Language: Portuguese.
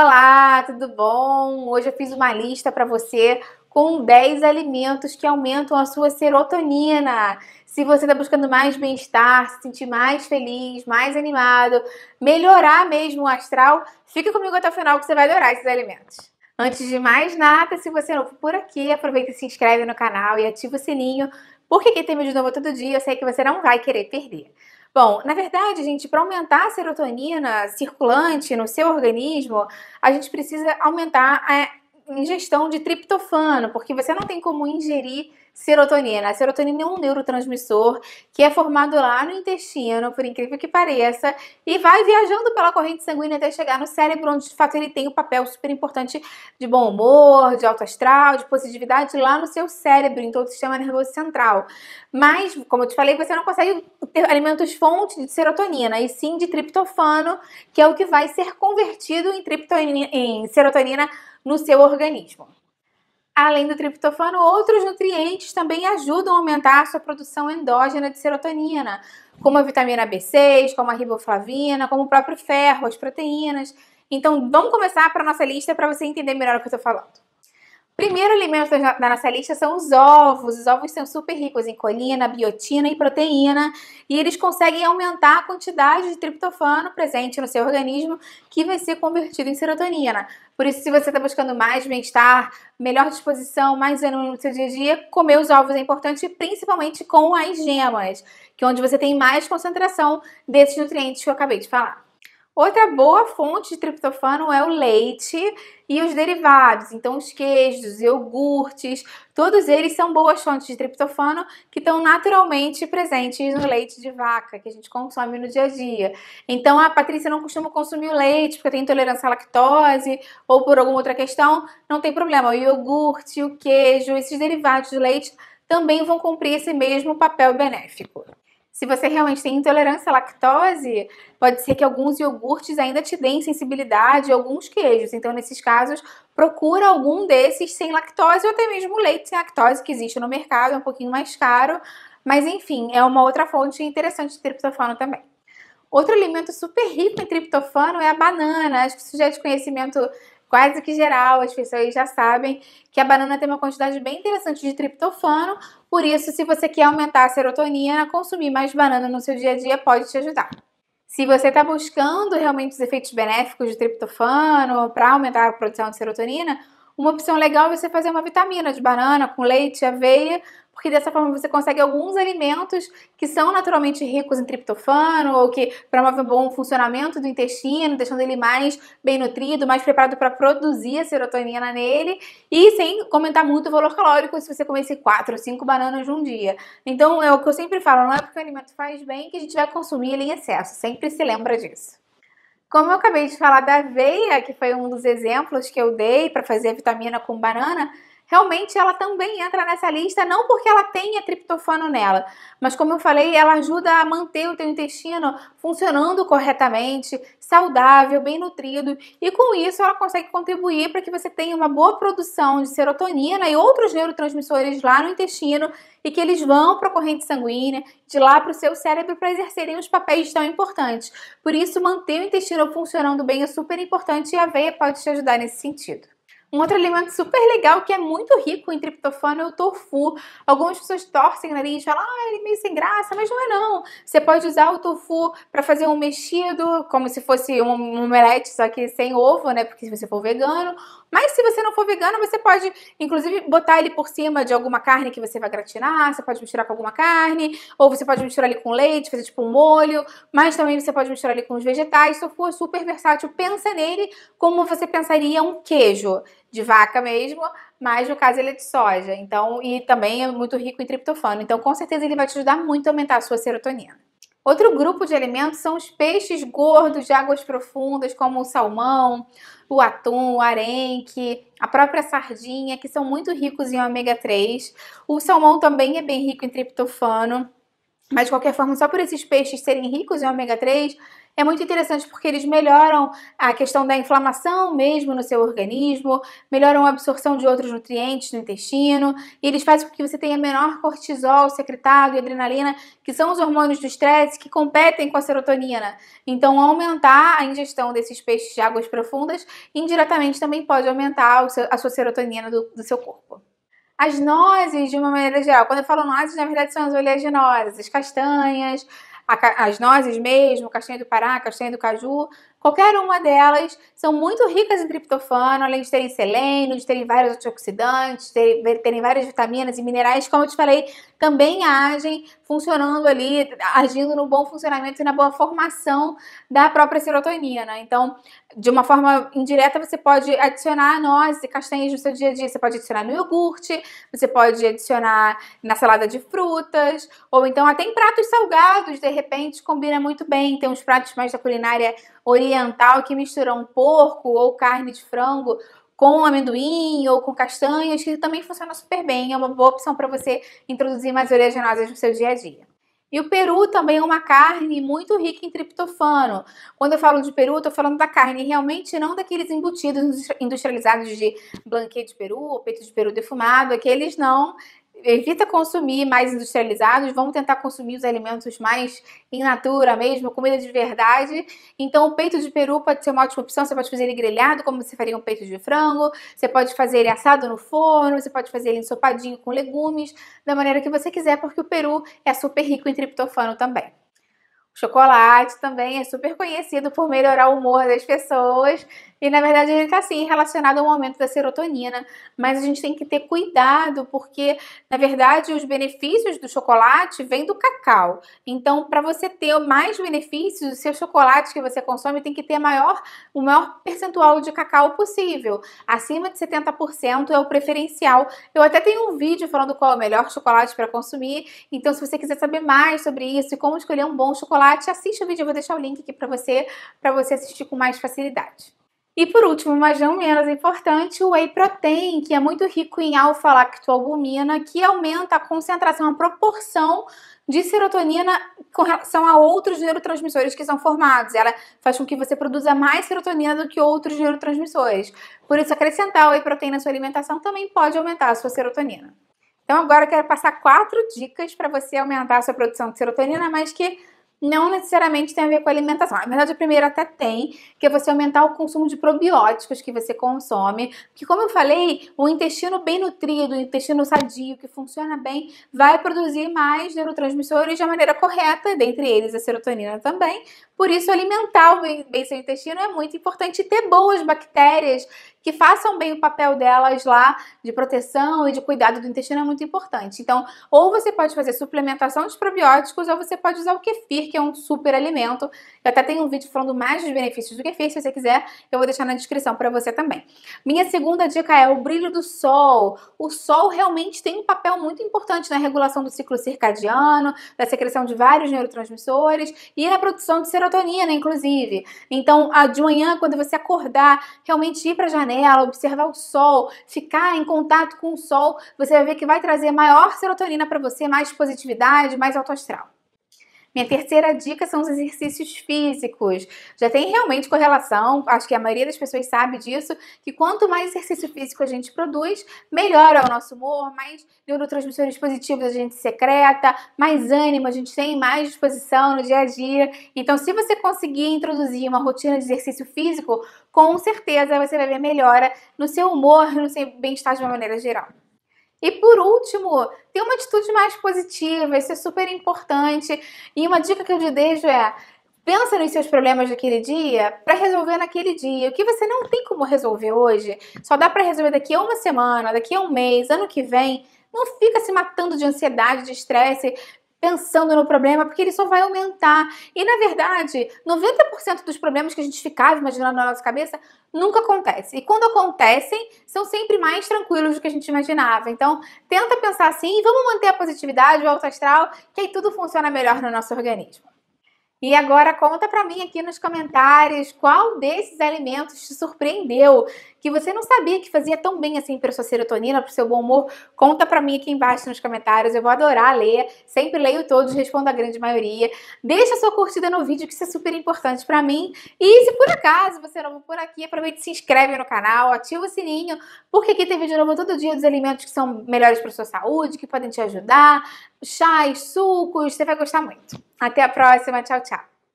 Olá, tudo bom? Hoje eu fiz uma lista para você com 10 alimentos que aumentam a sua serotonina. Se você está buscando mais bem-estar, se sentir mais feliz, mais animado, melhorar mesmo o astral, fica comigo até o final que você vai adorar esses alimentos. Antes de mais nada, se você não for por aqui, aproveita e se inscreve no canal e ativa o sininho, porque quem tem vídeo novo todo dia, eu sei que você não vai querer perder. Bom, na verdade, gente, para aumentar a serotonina circulante no seu organismo, a gente precisa aumentar a ingestão de triptofano, porque você não tem como ingerir serotonina. A serotonina é um neurotransmissor que é formado lá no intestino, por incrível que pareça, e vai viajando pela corrente sanguínea até chegar no cérebro, onde de fato ele tem um papel super importante de bom humor, de alto astral, de positividade lá no seu cérebro, em todo o sistema nervoso central. Mas, como eu te falei, você não consegue ter alimentos fontes de serotonina, e sim de triptofano, que é o que vai ser convertido em, em serotonina no seu organismo. Além do triptofano, outros nutrientes também ajudam a aumentar a sua produção endógena de serotonina, como a vitamina B6, como a riboflavina, como o próprio ferro, as proteínas. Então, vamos começar para nossa lista para você entender melhor o que eu estou falando. Primeiro alimento da nossa lista são os ovos. Os ovos são super ricos em colina, biotina e proteína e eles conseguem aumentar a quantidade de triptofano presente no seu organismo que vai ser convertido em serotonina. Por isso, se você está buscando mais bem-estar, melhor disposição, mais ânimo no seu dia a dia, comer os ovos é importante, principalmente com as gemas, que é onde você tem mais concentração desses nutrientes que eu acabei de falar. Outra boa fonte de triptofano é o leite e os derivados, então os queijos, iogurtes, todos eles são boas fontes de triptofano que estão naturalmente presentes no leite de vaca que a gente consome no dia a dia. Então a Patrícia não costuma consumir o leite porque tem intolerância à lactose ou por alguma outra questão, não tem problema. O iogurte, o queijo, esses derivados do leite também vão cumprir esse mesmo papel benéfico. Se você realmente tem intolerância à lactose, pode ser que alguns iogurtes ainda te deem sensibilidade, alguns queijos. Então, nesses casos, procura algum desses sem lactose ou até mesmo leite sem lactose que existe no mercado, é um pouquinho mais caro. Mas, enfim, é uma outra fonte interessante de triptofano também. Outro alimento super rico em triptofano é a banana. Acho que isso já é de conhecimento quase que geral, as pessoas já sabem que a banana tem uma quantidade bem interessante de triptofano, por isso, se você quer aumentar a serotonina, consumir mais banana no seu dia a dia pode te ajudar. Se você está buscando realmente os efeitos benéficos de triptofano para aumentar a produção de serotonina, uma opção legal é você fazer uma vitamina de banana com leite, aveia, porque dessa forma você consegue alguns alimentos que são naturalmente ricos em triptofano ou que promovem um bom funcionamento do intestino, deixando ele mais bem nutrido, mais preparado para produzir a serotonina nele e sem comentar muito o valor calórico se você comesse 4 ou 5 bananas num dia. Então é o que eu sempre falo, não é porque o alimento faz bem que a gente vai consumir ele em excesso, sempre se lembra disso. Como eu acabei de falar da aveia, que foi um dos exemplos que eu dei para fazer a vitamina com banana, realmente ela também entra nessa lista, não porque ela tenha triptofano nela, mas como eu falei, ela ajuda a manter o teu intestino funcionando corretamente, saudável, bem nutrido, e com isso ela consegue contribuir para que você tenha uma boa produção de serotonina e outros neurotransmissores lá no intestino e que eles vão para a corrente sanguínea, de lá para o seu cérebro para exercerem os papéis tão importantes. Por isso, manter o intestino funcionando bem é super importante e a aveia pode te ajudar nesse sentido. Um outro alimento super legal que é muito rico em triptofano é o tofu. Algumas pessoas torcem o nariz e falam, ah, ele é meio sem graça, mas não é não. Você pode usar o tofu para fazer um mexido, como se fosse um omelete, só que sem ovo, né? Porque se você for vegano. Mas se você for vegano, você pode, inclusive, botar ele por cima de alguma carne que você vai gratinar, você pode misturar com alguma carne, ou você pode misturar ali com leite, fazer tipo um molho, mas também você pode misturar ali com os vegetais. Tofu é super versátil. Pensa nele como você pensaria um queijo de vaca mesmo, mas no caso ele é de soja. Então, e também é muito rico em triptofano. Então, com certeza ele vai te ajudar muito a aumentar a sua serotonina. Outro grupo de alimentos são os peixes gordos de águas profundas, como o salmão, o atum, o arenque, a própria sardinha, que são muito ricos em ômega 3. O salmão também é bem rico em triptofano. Mas de qualquer forma, só por esses peixes serem ricos em ômega 3, é muito interessante porque eles melhoram a questão da inflamação mesmo no seu organismo, melhoram a absorção de outros nutrientes no intestino, e eles fazem com que você tenha menor cortisol secretado e adrenalina, que são os hormônios do estresse que competem com a serotonina. Então, aumentar a ingestão desses peixes de águas profundas indiretamente também pode aumentar a sua serotonina do, do seu corpo. As nozes, de uma maneira geral, quando eu falo nozes, na verdade são as oleaginosas, as castanhas, as nozes mesmo, castanha do Pará, castanha do caju, qualquer uma delas são muito ricas em triptofano, além de terem selênio, de terem vários antioxidantes, terem, terem várias vitaminas e minerais, como eu te falei, também agem funcionando ali, agindo no bom funcionamento e na boa formação da própria serotonina. Então, de uma forma indireta, você pode adicionar nozes e castanhas no seu dia a dia. Você pode adicionar no iogurte, você pode adicionar na salada de frutas, ou então até em pratos salgados, de repente, combina muito bem. Tem uns pratos mais da culinária oriental que misturam porco ou carne de frango com amendoim ou com castanhas, que também funciona super bem. É uma boa opção para você introduzir mais oleaginosas no seu dia a dia. E o peru também é uma carne muito rica em triptofano. Quando eu falo de peru, tô falando da carne, realmente não daqueles embutidos industrializados de blanquê de peru ou peito de peru defumado, aqueles não evita consumir mais industrializados, vamos tentar consumir os alimentos mais in natura mesmo, comida de verdade. Então, o peito de peru pode ser uma ótima opção. Você pode fazer ele grelhado, como você faria um peito de frango. Você pode fazer ele assado no forno. Você pode fazer ele ensopadinho com legumes, da maneira que você quiser, porque o peru é super rico em triptofano também. Chocolate também é super conhecido por melhorar o humor das pessoas e na verdade ele está sim relacionado ao aumento da serotonina, mas a gente tem que ter cuidado porque na verdade os benefícios do chocolate vêm do cacau. Então, para você ter mais benefícios, o seu chocolate que você consome tem que ter maior, o maior percentual de cacau possível. Acima de 70% é o preferencial. Eu até tenho um vídeo falando qual é o melhor chocolate para consumir. Então, se você quiser saber mais sobre isso e como escolher um bom chocolate, assista o vídeo, eu vou deixar o link aqui para você, para você assistir com mais facilidade. E por último, mas não menos importante, o whey protein, que é muito rico em alfa-lactoalbumina, que aumenta a concentração, a proporção de serotonina com relação a outros neurotransmissores que são formados. Ela faz com que você produza mais serotonina do que outros neurotransmissores. Por isso, acrescentar o whey protein na sua alimentação também pode aumentar a sua serotonina. Então, agora eu quero passar quatro dicas para você aumentar a sua produção de serotonina, mas que não necessariamente tem a ver com alimentação. Na verdade, a primeira até tem, que é você aumentar o consumo de probióticos que você consome. Porque, como eu falei, o intestino bem nutrido, o intestino sadio, que funciona bem, vai produzir mais neurotransmissores de maneira correta, dentre eles a serotonina também. Por isso, alimentar bem, bem seu intestino é muito importante ter boas bactérias que façam bem o papel delas lá de proteção e de cuidado do intestino é muito importante. Então, ou você pode fazer suplementação de probióticos ou você pode usar o kefir, que é um super alimento. Eu até tenho um vídeo falando mais dos benefícios do kefir, se você quiser, eu vou deixar na descrição para você também. Minha segunda dica é o brilho do sol. O sol realmente tem um papel muito importante na regulação do ciclo circadiano, da secreção de vários neurotransmissores e na produção de serotonina, inclusive. Então, de manhã, quando você acordar, realmente ir para a janela janela, observar o sol, ficar em contato com o sol, você vai ver que vai trazer maior serotonina para você, mais positividade, mais autoastral. Minha terceira dica são os exercícios físicos. Já tem realmente correlação, acho que a maioria das pessoas sabe disso, que quanto mais exercício físico a gente produz, melhora o nosso humor, mais neurotransmissores positivos a gente secreta, mais ânimo a gente tem, mais disposição no dia a dia. Então, se você conseguir introduzir uma rotina de exercício físico, com certeza você vai ver melhora no seu humor, no seu bem-estar de uma maneira geral. E por último, ter uma atitude mais positiva, isso é super importante. E uma dica que eu te deixo é: pensa nos seus problemas daquele dia para resolver naquele dia. O que você não tem como resolver hoje, só dá para resolver daqui a uma semana, daqui a um mês, ano que vem. Não fica se matando de ansiedade, de estresse, pensando no problema, porque ele só vai aumentar. E na verdade, 90% dos problemas que a gente ficava imaginando na nossa cabeça nunca acontece. E quando acontecem, são sempre mais tranquilos do que a gente imaginava. Então, tenta pensar assim e vamos manter a positividade, o alto astral, que aí tudo funciona melhor no nosso organismo. E agora conta para mim aqui nos comentários qual desses alimentos te surpreendeu, que você não sabia que fazia tão bem assim para sua serotonina, para o seu bom humor. Conta para mim aqui embaixo nos comentários, eu vou adorar ler. Sempre leio todos, respondo a grande maioria. Deixa sua curtida no vídeo, que isso é super importante para mim. E se por acaso você não for por aqui, aproveite e se inscreve no canal, ativa o sininho, porque aqui tem vídeo novo todo dia dos alimentos que são melhores para sua saúde, que podem te ajudar, chás, sucos, você vai gostar muito. Até a próxima, tchau, tchau.